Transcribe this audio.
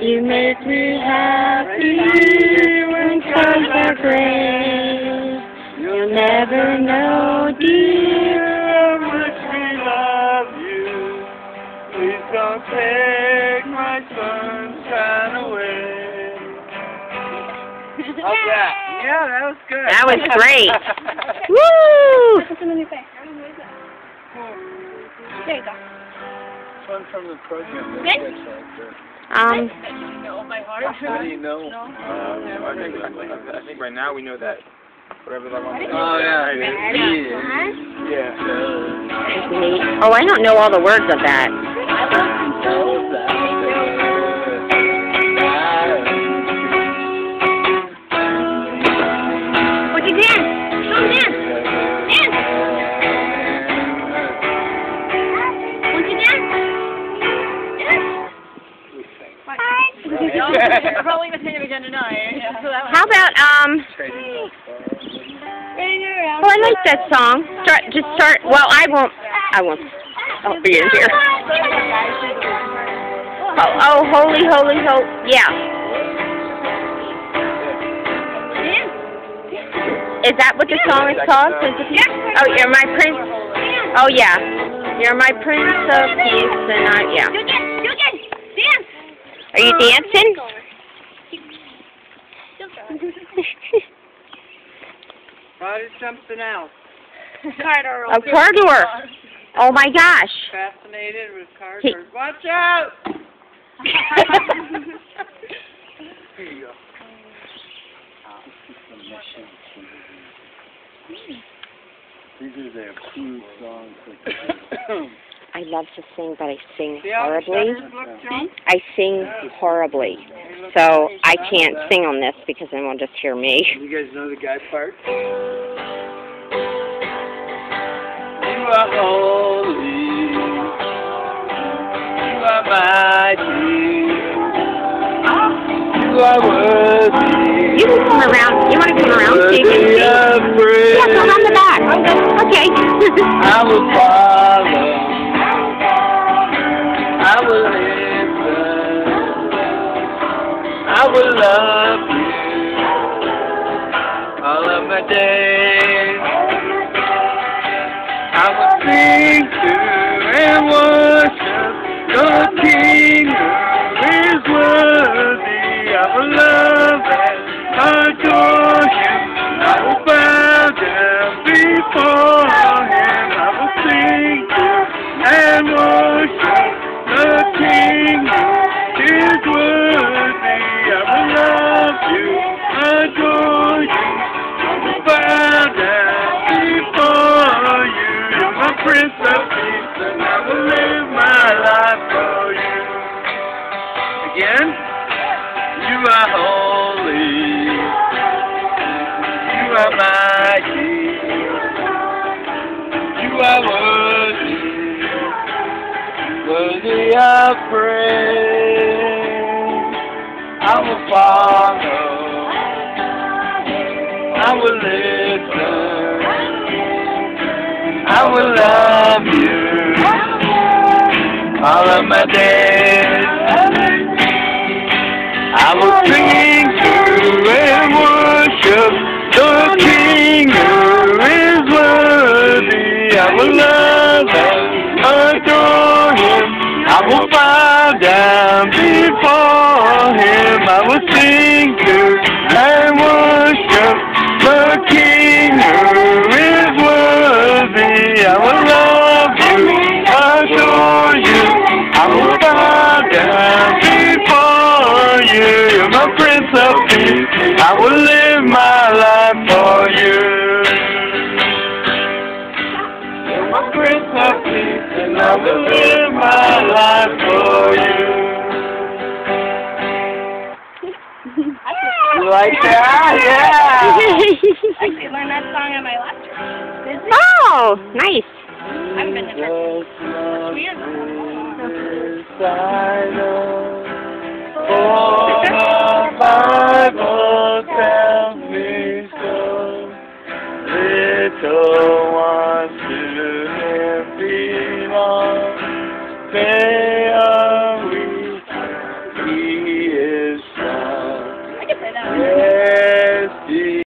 You make me happy when times are gray. You'll never know, dear, how much we love you. Please don't take my sunshine away. How's that? Yeah, that was good. That was great. Woo! There you go. One from the program. Good? Um, How do you know? I think, I think right now we know that whatever that one is. Oh, yeah. Yeah. Yeah. oh, I don't know all the words of that. Probably same again tonight. So How about, um, oh, I like that song. Start, just start, well, I won't, I won't, I'll be in here. Oh, oh, holy, holy, holy, yeah. Is that what the song is called? Oh, you're my prince. Oh, yeah. You're my prince of peace, and I, yeah. Are you dancing? Try something else. Car door A car door. Oh my gosh. Fascinated with car He- Watch out! Here you go. These are the approved songs. I love to sing, but I sing See how the horribly. shutters look, John? I sing horribly. So I can't sing on this because then we'll just hear me. You guys know the guy part? You are holy. You are mighty. You are worthy. You can come around. You want to come around so you can Worthy see? Yeah, come on the back. Okay. I will follow. I will listen. I will love you all of my days. I will sing to and you are holy. You are mighty. You are worthy. Worthy of praise. I will follow. I will listen. I will love you all of my days. I will sing to and worship the King who is worthy. I will love and adore Him. I will bow down I will live my life for you. You like that? Yeah. Actually, learned that song on my last trip. oh, nice. I haven't been to church. Weird. For the belong.